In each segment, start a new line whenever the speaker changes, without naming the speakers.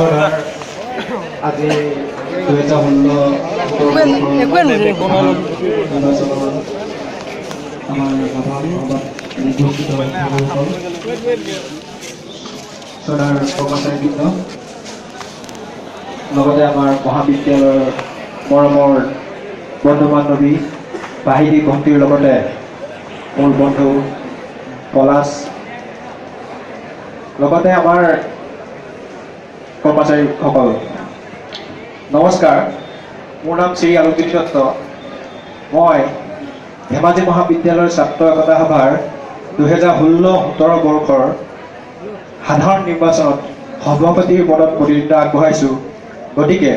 আজি দুহেজাৰ ষোল্ল চৰকাৰ কৰ্মচাৰীবৃন্দ লগতে আমাৰ মহাবিদ্যালয়ৰ মৰমৰ বন্ধু বান্ধৱী বাহিনী ভণ্টিৰ লগতে মোৰ বন্ধু পলাশ লগতে আমাৰ কৰ্মচাৰীসকল নমস্কাৰ মোৰ নাম শ্ৰী আলোকিত দত্ত। মই ধেমাজি মহাবিদ্যালয়ৰ ছাত্ৰ একতা সভাৰ দুহেজাৰ ষোল্ল সোতৰ বৰ্ষৰ সাধাৰণ নিৰ্বাচনত সভাপতিৰ পদত প্ৰতিদ্বন্দ্বিতা আগবঢ়াইছোঁ। গতিকে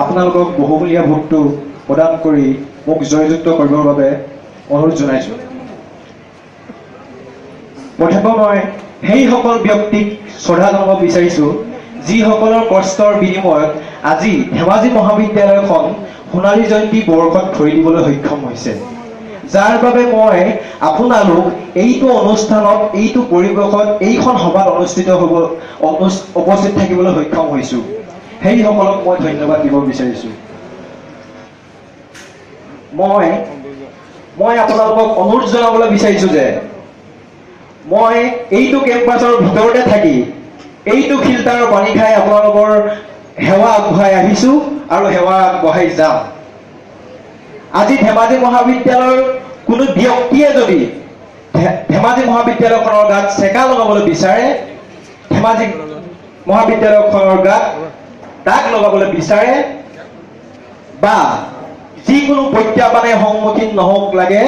আপোনালোকক বহুমূলীয়া ভোটটো প্ৰদান কৰি মোক জয়যুক্ত কৰিবৰ বাবে অনুৰোধ জনাইছোঁ। প্ৰথমে মই সেইসকল ব্যক্তিক শ্ৰদ্ধা জনাব বিচাৰিছোঁ। যিসকলৰ কষ্টৰ বিনিময়ত আজি ধেমাজি মহাবিদ্যালয়খন সোণালী জয়ন্তী বৰ্ষত ভৰি দিবলৈ সক্ষম হৈছে। যাৰ বাবে মই আপোনালোক এইটো অনুষ্ঠানত এইটো পৰিৱেশত এইখন সভাত অনুষ্ঠিত হ'ব উপস্থিত থাকিবলৈ সক্ষম হৈছোঁ। সেইসকলক মই ধন্যবাদ দিব বিচাৰিছোঁ। মই মই আপোনালোকক অনুৰোধ জনাবলৈ বিচাৰিছোঁ যে মই এইটো কেম্পাছৰ ভিতৰতে থাকি এইটো ফিল্টাৰৰ পানী খাই আপোনালোকৰ সেৱা আগবঢ়াই আহিছোঁ আৰু সেৱা আগবঢ়াই যাম। আজি ধেমাজি মহাবিদ্যালয়ৰ কোনো ব্যক্তিয়ে যদি ধেমাজি মহাবিদ্যালয়খনৰ গাত চেকা লগাবলৈ বিচাৰে ধেমাজি মহাবিদ্যালয়খনৰ গাত দাগ লগাবলৈ বিচাৰে বা যিকোনো প্ৰত্যাহ্বানে সন্মুখীন নহওক লাগে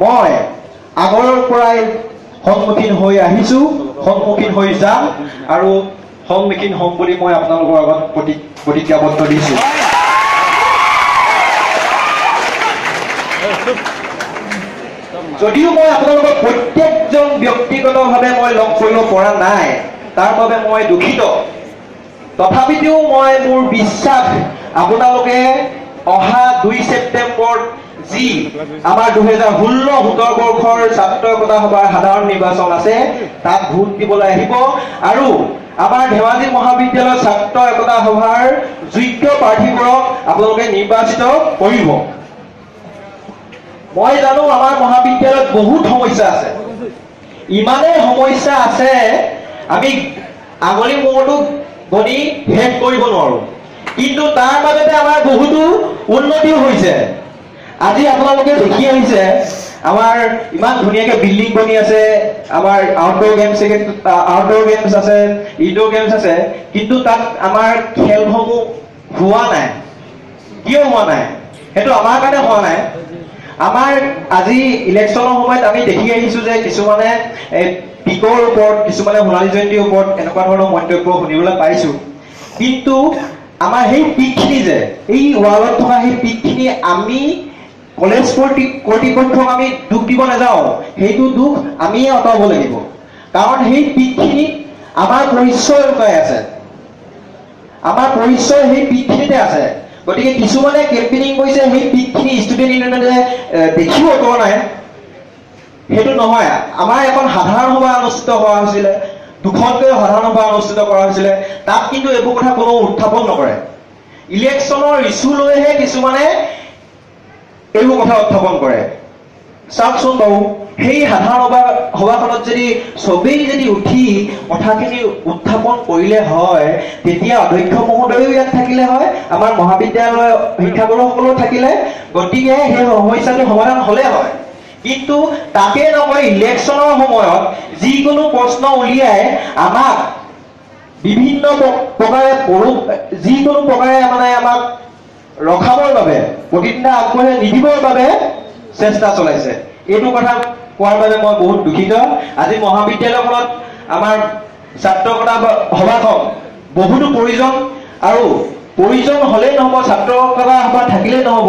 মই আগৰৰ পৰাই সন্মুখীন হৈ আহিছোঁ সন্মুখীন হৈ যাম আৰু সন্মুখীন হ'ম বুলি মই আপোনালোকৰ আগত প্ৰতি- প্ৰতিজ্ঞাবদ্ধ দিছোঁ। যদিও মই আপোনালোকৰ প্ৰত্যেকজন ব্যক্তিগতভাৱে মই লগ কৰিব পৰা নাই তাৰ বাবে মই দুখিত। তথাপিতো মই মোৰ বিশ্বাস আপোনালোকে অহা দুই ছেপ্টেম্বৰত যি আমাৰ দুহেজাৰ ষোল্ল সোতৰ বৰ্ষৰ ছাত্ৰ একতা সভাৰ সাধাৰণ নিৰ্বাচন আছে তাত ভোট দিবলৈ আহিব। আৰু আমাৰ ধেমাজি মহাবিদ্যালয়ৰ ছাত্ৰ একতা সভাৰ যোগ্য প্ৰাৰ্থীবোৰক আপোনালোকে নিৰ্বাচিত কৰিব। মই জানো আমাৰ মহাবিদ্যালয়ত বহুত সমস্যা আছে। ইমানেই সমস্যা আছে আমি আঙুলি মূৰটো গণি শেষ কৰিব নোৱাৰো। কিন্তু তাৰ মাজতে আমাৰ বহুতো উন্নতিও হৈছে। আজি আপোনালোকে দেখি আহিছে আমাৰ ইমান ধুনীয়াকে বিল্ডিং বনি আছে আমাৰ আউটডোৰ গেমছ আউটডোৰ গেমছ আছে ইনডোৰ গেমছ আছে কিন্তু তাত আমাৰ খেলসমূহ হোৱা নাই। কিয় হোৱা নাই? সেইটো আমাৰ কাৰণে হোৱা নাই। আমাৰ আজি ইলেকশ্যনৰ সময়ত আমি দেখি আহিছো যে কিছুমানে পিকৰ ওপৰত কিছুমানে সোণালী জয়ন্তীৰ ওপৰত এনেকুৱা ধৰণৰ মন্তব্য শুনিবলৈ পাইছো। কিন্তু আমাৰ সেই পিকখিনি যে এই ৱালত থকা সেই পিকখিনি আমি কলেজ কৰ্তৃ- কৰ্তৃপক্ষক আমি দুখ দিব নাযাওঁ। সেইটো দুখ আমিয়ে আঁতৰাব লাগিব। কাৰণ সেই পিকখিনি আমাৰ পৰিচয় লুকাই আছে। আমাৰ পৰিচয় সেই পিকখিনিতে আছে। গতিকে কিছুমানে কেম্পেইনিং কৰিছে সেই পিকখিনি ষ্টুডেণ্ট ইউনিয়নে দেখিও অতৰা নাই। সেইটো নহয়। আমাৰ এখন সাধাৰণ সভা অনুষ্ঠিত হোৱা হৈছিলে। দুখনকৈ সাধাৰণ সভা অনুষ্ঠিত কৰা হৈছিলে। তাত কিন্তু এইবোৰ কথা কোনো উত্থাপন নকৰে। ইলেকশ্যনৰ ইছ্যু লৈহে কিছুমানে এইবোৰ কথা উত্থাপন কৰে চাওকচোন বাৰু সেই সাধাৰণ সভা সভাখনত যদি চবেই যদি উঠি কথাখিনি উত্থাপন কৰিলে হয় তেতিয়া অধ্যক্ষ মহোদয়ো ইয়াত থাকিলে হয় আমাৰ মহাবিদ্যালয় শিক্ষাগুৰুসকলো থাকিলে গতিকে সেই সমস্যাটো সমাধান হ'লে হয় কিন্তু তাকে নকৰি ইলেকশ্যনৰ সময়ত যিকোনো প্ৰশ্ন উলিয়াই আমাক বিভিন্ন প্ৰ- প্ৰকাৰে পৰু- যিকোনো প্ৰকাৰে মানে আমাক ৰখাবৰ বাবে প্ৰতিদিনা আগবঢ়াই নিদিবৰ বাবে চেষ্টা চলাইছে। এইটো কথা কোৱাৰ বাবে মই বহুত দুখিত। আজি মহাবিদ্যালয়খনত আমাৰ ছাত্ৰকতা ব- সভাখন বহুতো প্ৰয়োজন আৰু প্ৰয়োজন হ'লেই নহ'ব ছাত্ৰকতা সভা থাকিলেই নহ'ব।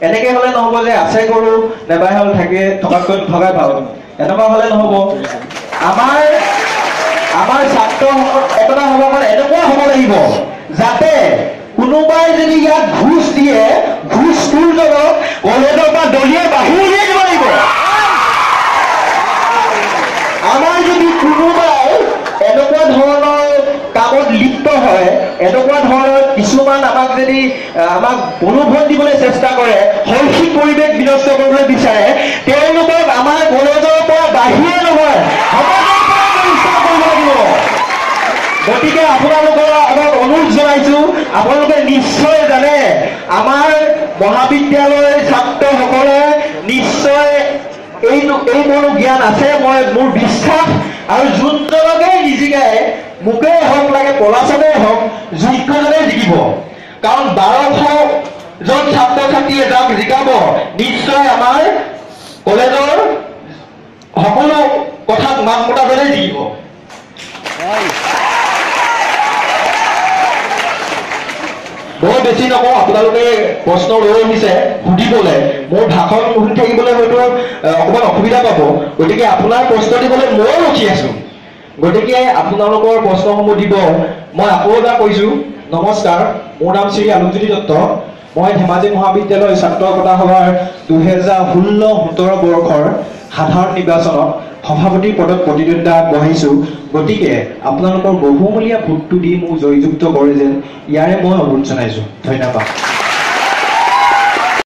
এনেকে হ'লে নহ'ব যে আছে কৰো নেবাই হ'ল থাকে থকাতকৈ থকাই ভাল। এনেকুৱা হ'লে নহ'ব। আমাৰ আমাৰ ছাত্ৰ একতা সভাখন এনেকুৱা হ'ব লাগিব যাতে কোনোবাই যদি ইয়াত ঘোচ দিয়ে ঘোচটোৰ জনত কলেজৰ পৰা দলিয়াই বাহিৰ উলিয়াই দিব লাগিব। আমাৰ যদি কোনোবাই এনেকুৱা ধৰণৰ কামত লিপ্ত হয় এনেকুৱা ধৰণৰ কিছুমান আমাক যদি আমাক প্ৰলোভন দিবলৈ চেষ্টা কৰে শৈক্ষিক পৰিৱেশ বিনষ্ট কৰিবলৈ বিচাৰে তেওঁলোকক আমাৰ কলেজৰ পৰা বাহিৰে নহয় গতিকে আপোনালোকৰ আমাক অনুৰোধ জনাইছো আপোনালোকে নিশ্চয় জানে আমাৰ মহাবিদ্যালয়ৰ ছাত্ৰসকলে নিশ্চয় এই মোৰ জ্ঞান আছে মই মোৰ বিশ্বাস আৰু যোনজনকে নিজিকাই মোকেই হওক লাগে পলাশনেই হওক যোগ্যজনে জিকিব। কাৰণ বাৰশ জন ছাত্ৰ ছাত্ৰীয়ে যাক জিকাব নিশ্চয় আমাৰ কলেজৰ সকলো কথাত মাত মতাজনে জিকিব বৰ বেছি নকওঁ আপোনালোকে প্ৰশ্ন লৈ আহিছে সুধিবলৈ। মোৰ ভাষণ শুনি থাকিবলৈ হয়তো অকণমান অসুবিধা পাব। গতিকে আপোনাৰ প্ৰশ্ন দিবলৈ ময়ো ৰখি আছো। গতিকে আপোনালোকৰ প্ৰশ্নসমূহ দিব। মই আকৌ এবাৰ কৈছো নমস্কাৰ মোৰ নাম শ্ৰী আলোকজ্যোতি দত্ত। মই ধেমাজি মহাবিদ্যালয় ছাত্ৰ একতা সভাৰ দুহেজাৰ ষোল্ল সোতৰ বৰ্ষৰ সাধাৰণ নিৰ্বাচনত সভাপতি পদত প্ৰতিদ্বন্দ্বিতা আগবঢ়াইছো। গতিকে আপোনালোকৰ বহুমূলীয়া ভোটটো দি মোক জয়যুক্ত কৰে যেন ইয়াৰে মই অনুৰোধ জনাইছো ধন্যবাদ।